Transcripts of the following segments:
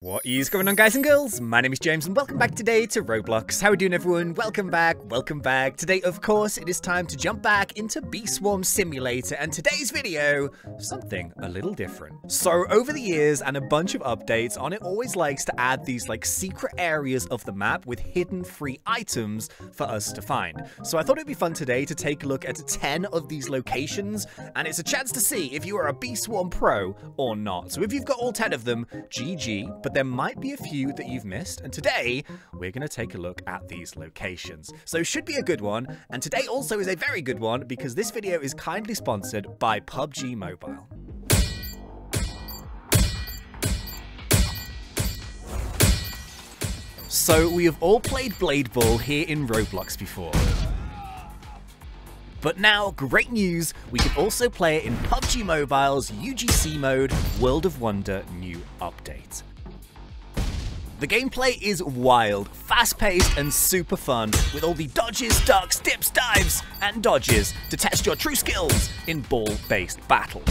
What is going on guys and girls? My name is James and welcome back today to Roblox. How are we doing everyone? Welcome back, welcome back. Today of course it is time to jump back into Bee Swarm Simulator and today's video, something a little different. So over the years and a bunch of updates, Onett always likes to add these like secret areas of the map with hidden free items for us to find. So I thought it'd be fun today to take a look at 10 of these locations and it's a chance to see if you are a Bee Swarm pro or not. So if you've got all 10 of them, GG, but there might be a few that you've missed, and today we're going to take a look at these locations. So should be a good one, and today also is a very good one because this video is kindly sponsored by PUBG Mobile. So we have all played Blade Ball here in Roblox before. But now, great news, we can also play it in PUBG Mobile's UGC mode World of Wonder new update. The gameplay is wild, fast-paced and super fun, with all the dodges, ducks, dips, dives, and dodges to test your true skills in ball-based battle.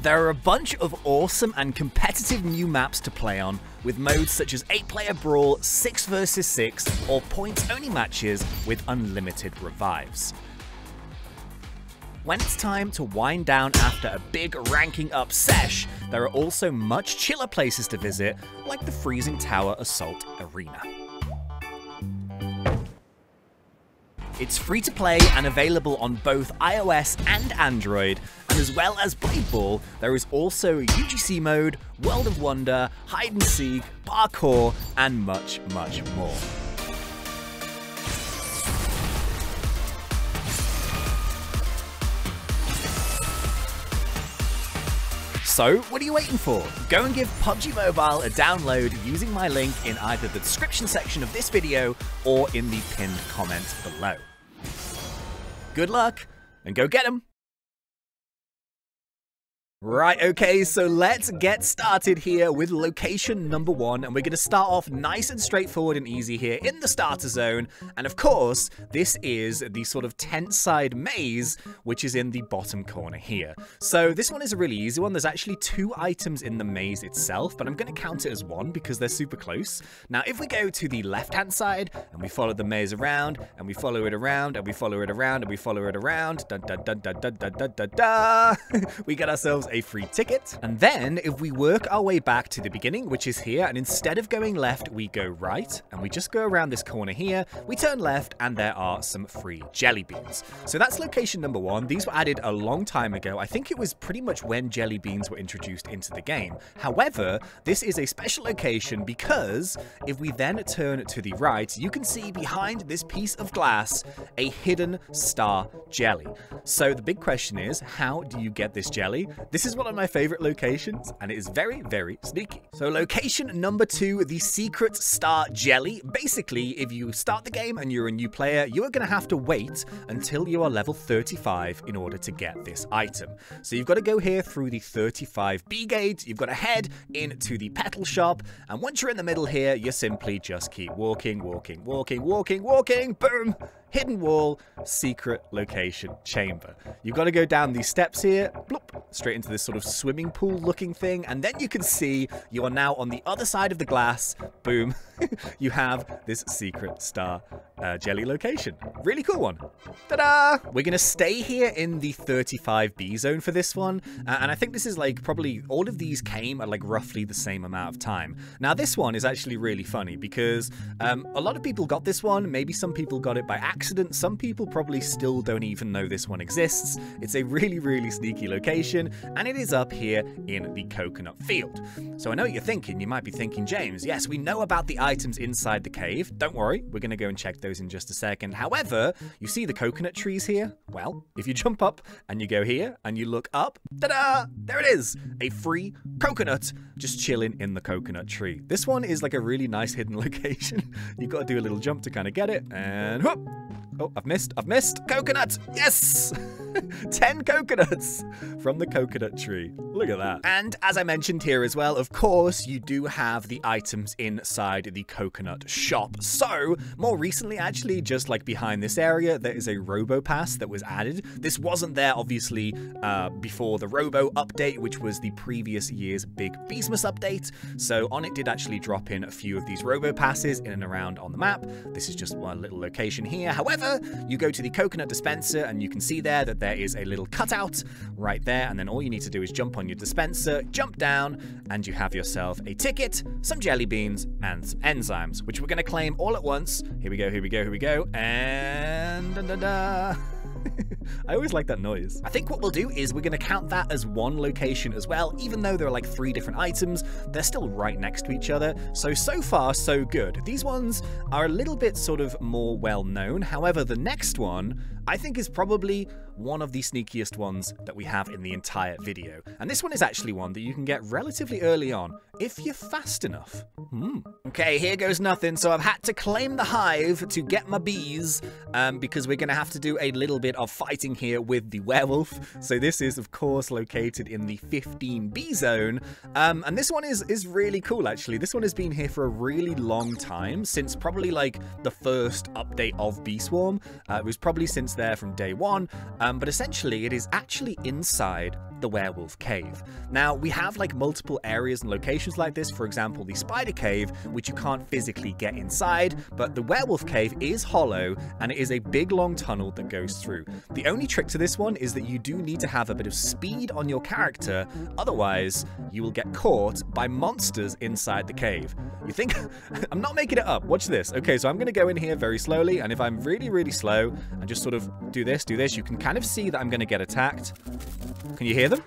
There are a bunch of awesome and competitive new maps to play on, with modes such as 8-player brawl, 6 vs 6, or points-only matches with unlimited revives. When it's time to wind down after a big ranking up sesh, there are also much chiller places to visit, like the Freezing Tower Assault Arena. It's free to play and available on both iOS and Android, and as well as Blade Ball, there is also UGC mode, World of Wonder, Hide and Seek, Parkour, and much, much more. So, what are you waiting for? Go and give PUBG Mobile a download using my link in either the description section of this video or in the pinned comment below. Good luck, and go get them! Right, okay, so let's get started here with location number one, and we're going to start off nice and straightforward and easy here in the starter zone, and of course, this is the sort of tent-side maze, which is in the bottom corner here. So this one is a really easy one, there's actually two items in the maze itself, but I'm going to count it as one because they're super close. Now, if we go to the left-hand side, and we follow the maze around, and we follow it around, and we follow it around, and we follow it around, dun dun dun dun dun dun dun, dun we get ourselves a free ticket. And then if we work our way back to the beginning, which is here, and instead of going left, we go right, and we just go around this corner here, we turn left, and there are some free jelly beans. So that's location number one. These were added a long time ago. I think it was pretty much when jelly beans were introduced into the game. However, this is a special location because if we then turn to the right, you can see behind this piece of glass a hidden star jelly. So the big question is, how do you get this jelly? This is one of my favorite locations, and it is very, very sneaky. So location number two, the secret star jelly. Basically, if you start the game and you're a new player, you are going to have to wait until you are level 35 in order to get this item. So you've got to go here through the 35B gate, you've got to head into the petal shop, and once you're in the middle here, you simply just keep walking, walking, walking, walking, walking, boom, hidden wall, secret location chamber. You've got to go down these steps here, bloop, straight into this sort of swimming pool looking thing, and then you can see you are now on the other side of the glass, boom, you have this secret star uh, jelly location. Really cool one. Ta-da! We're going to stay here in the 35B zone for this one, uh, and I think this is like probably all of these came at like roughly the same amount of time. Now this one is actually really funny because um, a lot of people got this one, maybe some people got it by accident, some people probably still don't even know this one exists. It's a really, really sneaky location, and it is up here in the coconut field. So I know what you're thinking, you might be thinking, James, yes, we know about the items inside the cave. Don't worry, we're going to go and check those in just a second. However, you see the coconut trees here? Well, if you jump up and you go here and you look up, ta-da! There it is! A free coconut just chilling in the coconut tree. This one is like a really nice hidden location. You've got to do a little jump to kind of get it, and whoop! Oh, I've missed, I've missed! Coconut! Yes! 10 coconuts from the coconut tree. Look at that. And as I mentioned here as well, of course, you do have the items inside the coconut shop. So, more recently, actually, just like behind this area, there is a Robo Pass that was added. This wasn't there, obviously, uh, before the Robo update, which was the previous year's big Beesmas update. So, Onett did actually drop in a few of these Robo Passes in and around on the map. This is just one little location here. However, you go to the coconut dispenser and you can see there that there is a little cutout right there. And then all you need to do is jump on your dispenser, jump down, and you have yourself a ticket, some jelly beans, and some enzymes, which we're going to claim all at once. Here we go, here we go, here we go. And da da da. I always like that noise. I think what we'll do is we're going to count that as one location as well. Even though there are like three different items, they're still right next to each other. So, so far, so good. These ones are a little bit sort of more well known. However, the next one I think is probably one of the sneakiest ones that we have in the entire video. And this one is actually one that you can get relatively early on, if you're fast enough. Hmm. Okay, here goes nothing, so I've had to claim the hive to get my bees, um, because we're going to have to do a little bit of fighting here with the werewolf. So this is, of course, located in the 15B zone, um, and this one is, is really cool, actually. This one has been here for a really long time, since probably, like, the first update of Bee Swarm. Uh, it was probably since there from day one, um, Um, but essentially it is actually inside the werewolf cave. Now, we have like multiple areas and locations like this, for example, the spider cave, which you can't physically get inside, but the werewolf cave is hollow and it is a big long tunnel that goes through. The only trick to this one is that you do need to have a bit of speed on your character, otherwise you will get caught by monsters inside the cave. You think, I'm not making it up, watch this. Okay, so I'm gonna go in here very slowly, and if I'm really, really slow, and just sort of do this, do this, you can kind of see that I'm gonna get attacked. Can you hear them?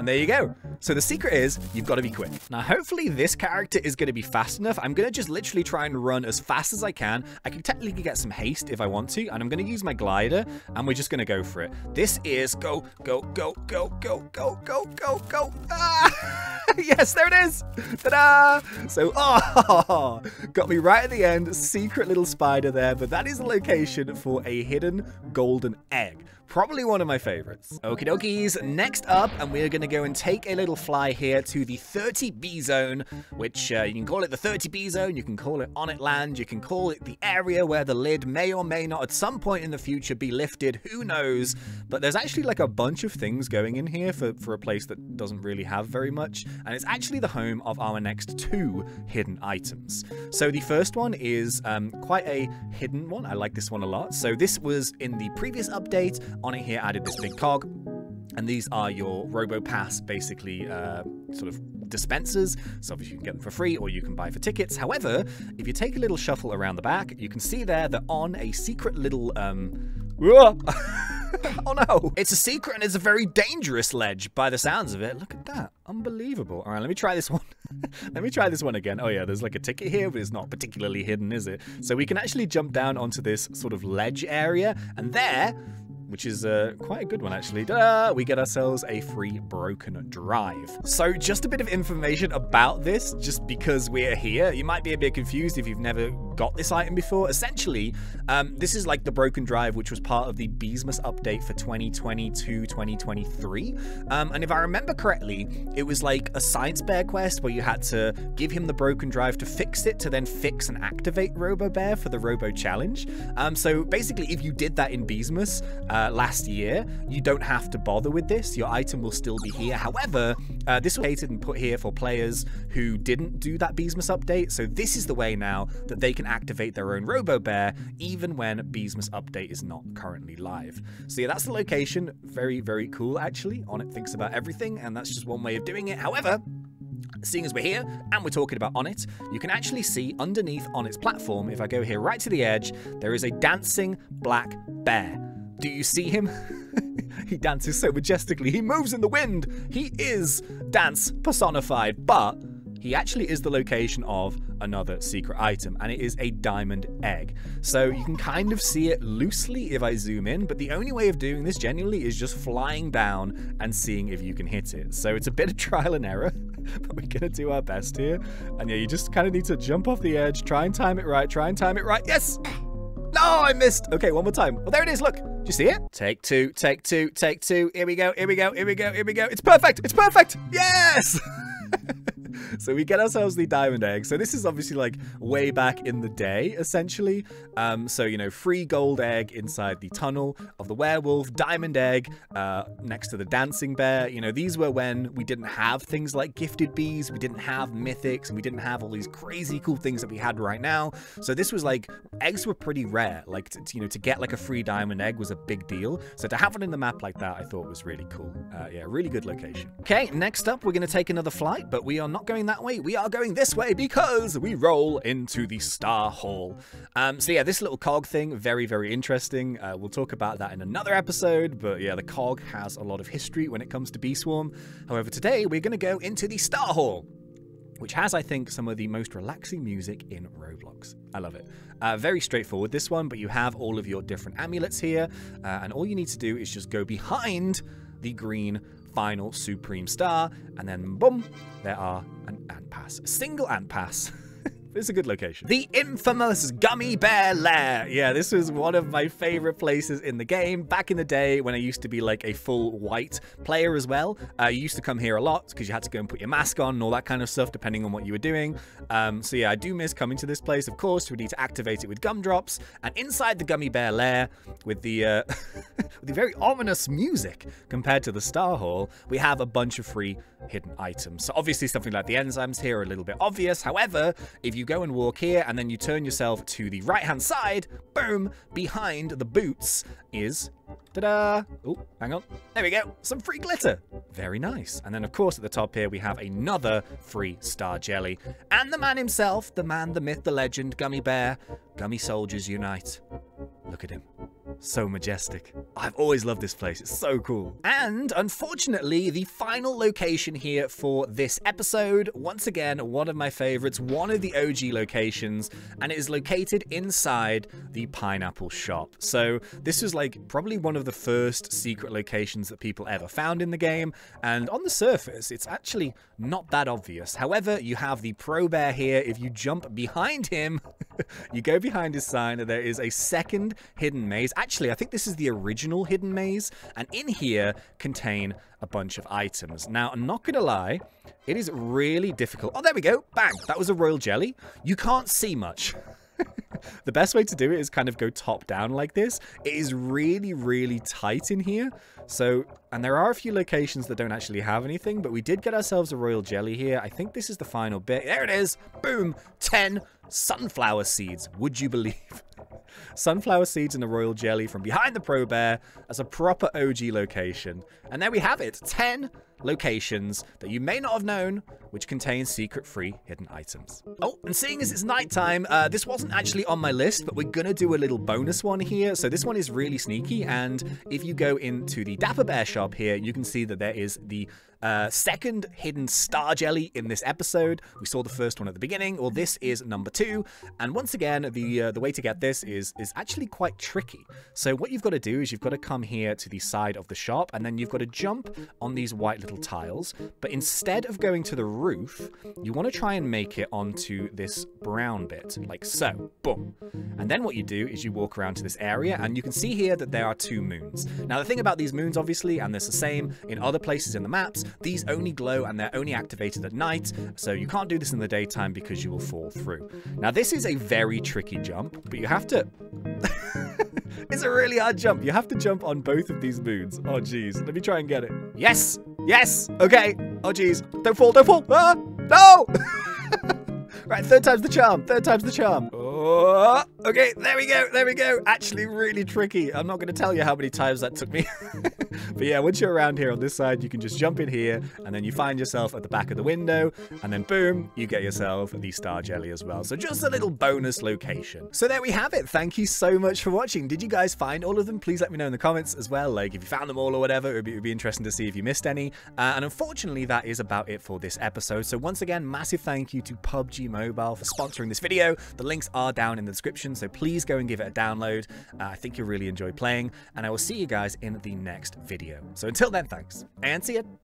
And there you go. So the secret is, you've got to be quick. Now, hopefully this character is going to be fast enough. I'm going to just literally try and run as fast as I can. I can technically get some haste if I want to, and I'm going to use my glider, and we're just going to go for it. This is go, go, go, go, go, go, go, go, go. Ah! yes, there it is. Ta-da! So, oh, got me right at the end. Secret little spider there, but that is the location for a hidden golden egg. Probably one of my favorites. Okie dokies, next up, and we're going to go and take a little fly here to the 30B zone, which uh, you can call it the 30B zone, you can call it Onett Land, you can call it the area where the lid may or may not at some point in the future be lifted, who knows, but there's actually like a bunch of things going in here for, for a place that doesn't really have very much, and it's actually the home of our next two hidden items. So the first one is um, quite a hidden one, I like this one a lot, so this was in the previous update, Onett here added this big cog, and these are your RoboPass, basically, uh, sort of dispensers. So obviously you can get them for free or you can buy for tickets. However, if you take a little shuffle around the back, you can see there that on a secret little, um, oh no! It's a secret and it's a very dangerous ledge by the sounds of it. Look at that. Unbelievable. All right, let me try this one. let me try this one again. Oh yeah, there's like a ticket here, but it's not particularly hidden, is it? So we can actually jump down onto this sort of ledge area, and there which is uh, quite a good one actually. We get ourselves a free broken drive. So just a bit of information about this, just because we're here. You might be a bit confused if you've never got this item before. Essentially, um, this is like the broken drive, which was part of the Beesmas update for 2022-2023. Um, and if I remember correctly, it was like a science bear quest where you had to give him the broken drive to fix it, to then fix and activate Robo Bear for the Robo Challenge. Um, so basically, if you did that in Beesmas, uh, last year, you don't have to bother with this. Your item will still be here. However, uh, this was created and put here for players who didn't do that Beesmas update. So this is the way now that they can activate their own Robo Bear, even when Beesmas update is not currently live. So yeah, that's the location. Very, very cool, actually. Onett thinks about everything, and that's just one way of doing it. However, Seeing as we're here and we're talking about Onett, you can actually see underneath Onett's platform, if I go here right to the edge, there is a dancing black bear. Do you see him? he dances so majestically. He moves in the wind. He is dance personified, but he actually is the location of another secret item, and it is a diamond egg. So you can kind of see it loosely if I zoom in, but the only way of doing this genuinely is just flying down and seeing if you can hit it. So it's a bit of trial and error, but we're gonna do our best here. And yeah, you just kind of need to jump off the edge, try and time it right, try and time it right. Yes! No, I missed. Okay, one more time. Well, there it is. Look. Do you see it? Take two, take two, take two. Here we go, here we go, here we go, here we go. It's perfect. It's perfect. Yes. so we get ourselves the diamond egg. So this is obviously like way back in the day, essentially. Um, so, you know, free gold egg inside the tunnel of the werewolf, diamond egg uh, next to the dancing bear. You know, these were when we didn't have things like gifted bees, we didn't have mythics, and we didn't have all these crazy cool things that we had right now. So this was like, eggs were pretty rare. Like, to, you know, to get like a free diamond egg was a big deal. So to have it in the map like that, I thought was really cool. Uh, yeah, really good location. Okay, next up, we're going to take another flight, but we are not going that way. We are going this way because we roll into the Star Hall. Um, so yeah, this little cog thing, very, very interesting. Uh, we'll talk about that in another episode, but yeah, the cog has a lot of history when it comes to Bee Swarm. However, today we're going to go into the Star Hall which has, I think, some of the most relaxing music in Roblox. I love it. Uh, very straightforward, this one, but you have all of your different amulets here, uh, and all you need to do is just go behind the green final supreme star, and then boom, there are an ant pass. A single ant pass. It's a good location. The infamous Gummy Bear Lair. Yeah, this was one of my favorite places in the game. Back in the day when I used to be like a full white player as well, uh, you used to come here a lot because you had to go and put your mask on and all that kind of stuff depending on what you were doing. Um, so yeah, I do miss coming to this place. Of course, we need to activate it with gumdrops. And inside the Gummy Bear Lair, with the, uh, with the very ominous music compared to the Star Hall, we have a bunch of free hidden items. So obviously something like the enzymes here are a little bit obvious. However, if you go and walk here and then you turn yourself to the right hand side, boom, behind the boots is Ta-da! Oh, hang on. There we go. Some free glitter. Very nice. And then, of course, at the top here, we have another free star jelly. And the man himself, the man, the myth, the legend, Gummy Bear. Gummy Soldiers Unite. Look at him so majestic. I've always loved this place. It's so cool. And unfortunately, the final location here for this episode, once again, one of my favorites, one of the OG locations, and it is located inside the pineapple shop. So this was like probably one of the first secret locations that people ever found in the game. And on the surface, it's actually not that obvious. However, you have the Pro Bear here. If you jump behind him, you go behind his sign, and there is a second hidden maze. Actually, I think this is the original hidden maze, and in here contain a bunch of items. Now, I'm not gonna lie, it is really difficult. Oh, there we go. Bang. That was a royal jelly. You can't see much. the best way to do it is kind of go top down like this. It is really, really tight in here. So, and there are a few locations that don't actually have anything, but we did get ourselves a royal jelly here. I think this is the final bit. There it is. Boom. 10 sunflower seeds. Would you believe? sunflower seeds and the royal jelly from behind the Pro Bear as a proper OG location. And there we have it. 10 locations that you may not have known, which contain secret free hidden items. Oh, and seeing as it's nighttime, uh, this wasn't actually on my list, but we're gonna do a little bonus one here. So this one is really sneaky, and if you go into the Dapper Bear shop here, you can see that there is the uh, second hidden star jelly in this episode. We saw the first one at the beginning, Well, this is number two. And once again, the uh, the way to get this is is actually quite tricky. So what you've got to do is you've got to come here to the side of the shop, and then you've got to jump on these white little tiles. But instead of going to the roof, you want to try and make it onto this brown bit, like so. Boom. And then what you do is you walk around to this area, and you can see here that there are two moons. Now the thing about these moons, obviously, and this is the same in other places in the maps, these only glow and they're only activated at night, so you can't do this in the daytime because you will fall through. Now this is a very tricky jump, but you have to... it's a really hard jump. You have to jump on both of these moons. Oh, jeez. Let me try and get it. Yes! Yes! Okay. Oh, jeez. Don't fall, don't fall! Ah! No! right, third time's the charm. Third time's the charm. Oh, okay, there we go, there we go. Actually, really tricky. I'm not going to tell you how many times that took me. but yeah, once you're around here on this side, you can just jump in here, and then you find yourself at the back of the window, and then boom, you get yourself the star jelly as well. So just a little bonus location. So there we have it. Thank you so much for watching. Did you guys find all of them? Please let me know in the comments as well. Like, if you found them all or whatever, it would be, be interesting to see if you missed any. Uh, and unfortunately, that is about it for this episode. So once again, massive thank you to PUBG Mobile for sponsoring this video. The links are down in the description, so please go and give it a download. Uh, I think you'll really enjoy playing, and I will see you guys in the next video. So until then, thanks, and see ya!